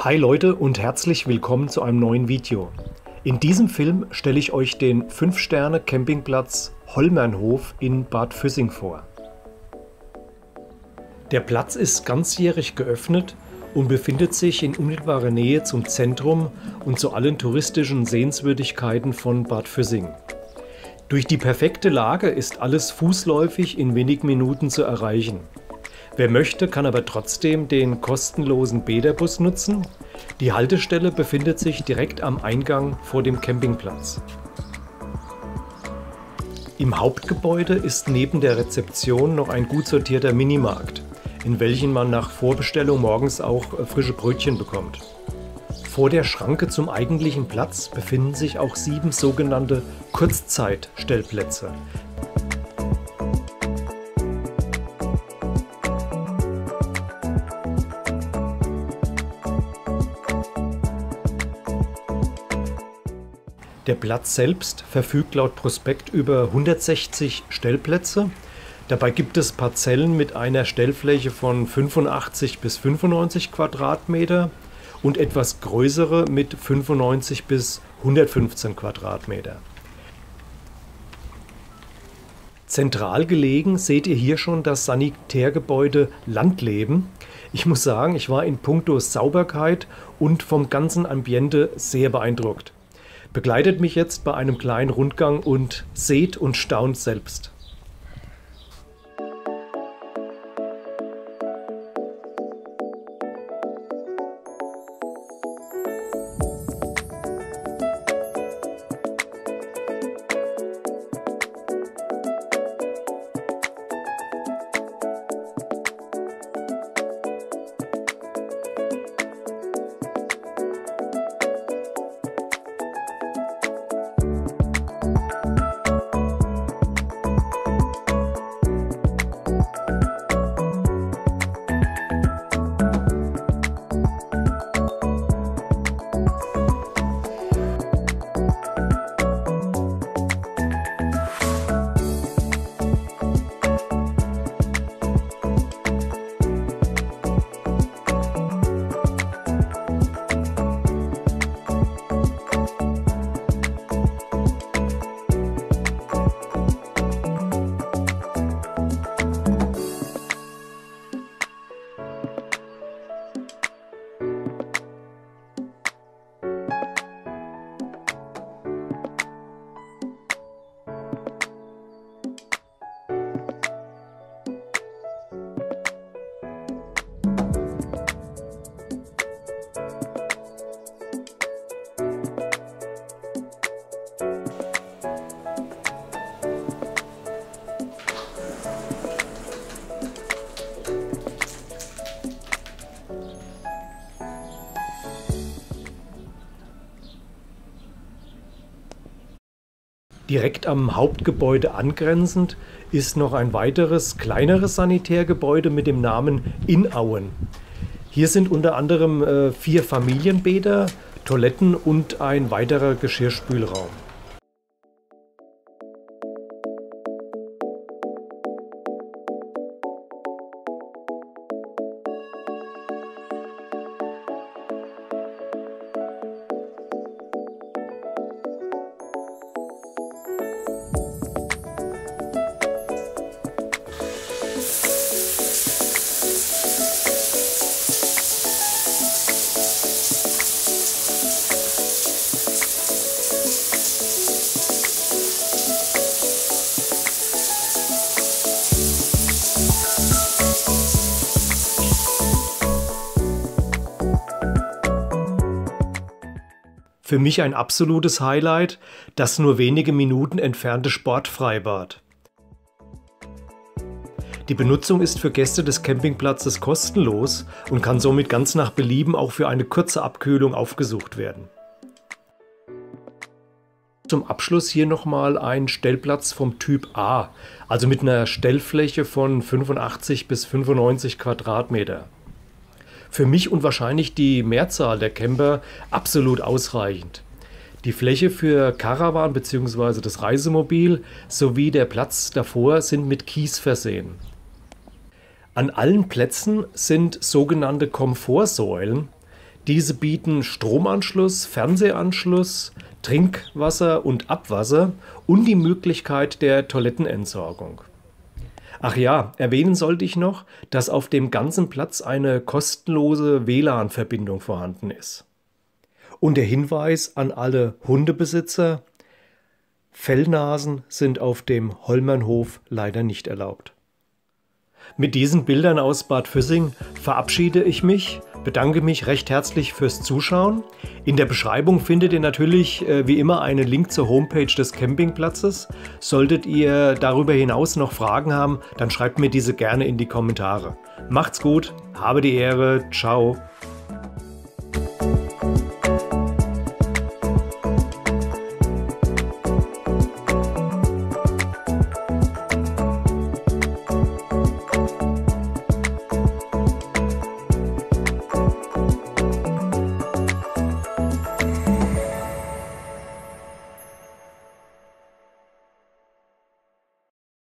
Hi Leute und herzlich willkommen zu einem neuen Video. In diesem Film stelle ich euch den 5-Sterne-Campingplatz Hollmernhof in Bad Füssing vor. Der Platz ist ganzjährig geöffnet und befindet sich in unmittelbarer Nähe zum Zentrum und zu allen touristischen Sehenswürdigkeiten von Bad Füssing. Durch die perfekte Lage ist alles fußläufig in wenigen Minuten zu erreichen. Wer möchte, kann aber trotzdem den kostenlosen Bäderbus nutzen. Die Haltestelle befindet sich direkt am Eingang vor dem Campingplatz. Im Hauptgebäude ist neben der Rezeption noch ein gut sortierter Minimarkt, in welchem man nach Vorbestellung morgens auch frische Brötchen bekommt. Vor der Schranke zum eigentlichen Platz befinden sich auch sieben sogenannte Kurzzeitstellplätze, Der Platz selbst verfügt laut Prospekt über 160 Stellplätze. Dabei gibt es Parzellen mit einer Stellfläche von 85 bis 95 Quadratmeter und etwas größere mit 95 bis 115 Quadratmeter. Zentral gelegen seht ihr hier schon das Sanitärgebäude Landleben. Ich muss sagen, ich war in puncto Sauberkeit und vom ganzen Ambiente sehr beeindruckt. Begleitet mich jetzt bei einem kleinen Rundgang und seht und staunt selbst. Direkt am Hauptgebäude angrenzend ist noch ein weiteres kleineres Sanitärgebäude mit dem Namen Inauen. Hier sind unter anderem äh, vier Familienbäder, Toiletten und ein weiterer Geschirrspülraum. Für mich ein absolutes Highlight, das nur wenige Minuten entfernte Sportfreibad. Die Benutzung ist für Gäste des Campingplatzes kostenlos und kann somit ganz nach Belieben auch für eine kurze Abkühlung aufgesucht werden. Zum Abschluss hier nochmal ein Stellplatz vom Typ A, also mit einer Stellfläche von 85 bis 95 Quadratmeter für mich und wahrscheinlich die Mehrzahl der Camper absolut ausreichend. Die Fläche für Caravan bzw. das Reisemobil sowie der Platz davor sind mit Kies versehen. An allen Plätzen sind sogenannte Komfortsäulen. Diese bieten Stromanschluss, Fernsehanschluss, Trinkwasser und Abwasser und die Möglichkeit der Toilettenentsorgung. Ach ja, erwähnen sollte ich noch, dass auf dem ganzen Platz eine kostenlose WLAN-Verbindung vorhanden ist. Und der Hinweis an alle Hundebesitzer, Fellnasen sind auf dem Hollmernhof leider nicht erlaubt. Mit diesen Bildern aus Bad Füssing verabschiede ich mich, bedanke mich recht herzlich fürs Zuschauen. In der Beschreibung findet ihr natürlich äh, wie immer einen Link zur Homepage des Campingplatzes. Solltet ihr darüber hinaus noch Fragen haben, dann schreibt mir diese gerne in die Kommentare. Macht's gut, habe die Ehre, ciao.